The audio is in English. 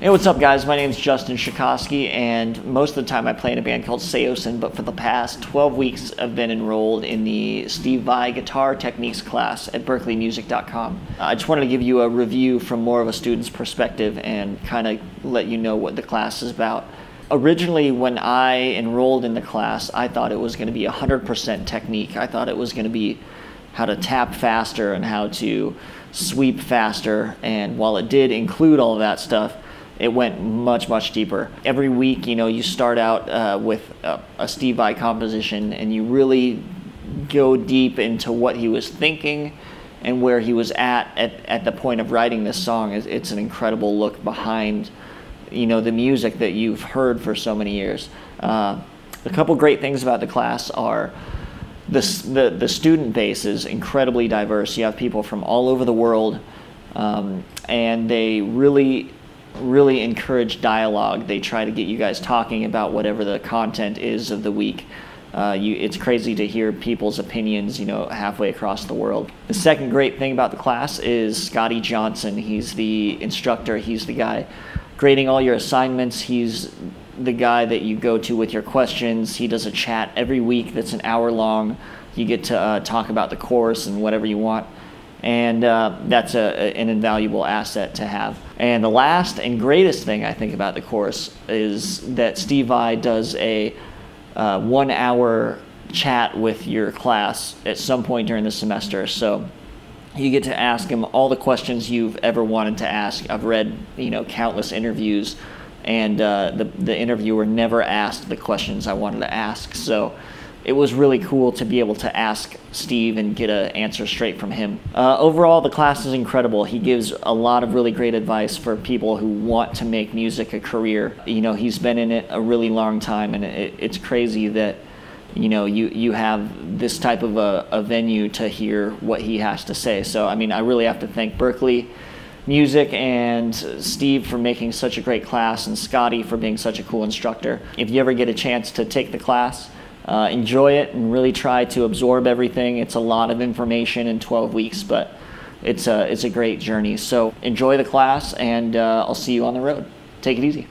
Hey, what's up, guys? My name is Justin Shekoski, and most of the time I play in a band called Saosin, but for the past 12 weeks I've been enrolled in the Steve Vai Guitar Techniques class at berkleemusic.com. I just wanted to give you a review from more of a student's perspective and kind of let you know what the class is about. Originally, when I enrolled in the class, I thought it was going to be 100% technique. I thought it was going to be how to tap faster and how to sweep faster, and while it did include all of that stuff, it went much much deeper. Every week you know you start out uh, with a, a, steve vai composition and you really go deep into what he was thinking and where he was at at, at the point of writing this song. It's, it's an incredible look behind you know the music that you've heard for so many years. Uh, a couple great things about the class are the, the, the student base is incredibly diverse. You have people from all over the world um, and they really really encourage dialogue. They try to get you guys talking about whatever the content is of the week. Uh, you, it's crazy to hear people's opinions, you know, halfway across the world. The second great thing about the class is Scotty Johnson. He's the instructor. He's the guy grading all your assignments. He's the guy that you go to with your questions. He does a chat every week that's an hour long. You get to uh, talk about the course and whatever you want and uh, that's a, an invaluable asset to have. And the last and greatest thing I think about the course is that Steve Vai does a uh, one hour chat with your class at some point during the semester. So you get to ask him all the questions you've ever wanted to ask. I've read, you know, countless interviews, and uh, the the interviewer never asked the questions I wanted to ask. So it was really cool to be able to ask Steve and get an answer straight from him. Uh, overall, the class is incredible. He gives a lot of really great advice for people who want to make music a career. You know, he's been in it a really long time, and it, it's crazy that you know you you have this type of a, a venue to hear what he has to say. So, I mean, I really have to thank Berklee. Music and Steve for making such a great class, and Scotty for being such a cool instructor. If you ever get a chance to take the class, uh, enjoy it and really try to absorb everything. It's a lot of information in 12 weeks, but it's a, it's a great journey. So enjoy the class, and uh, I'll see you on the road. Take it easy.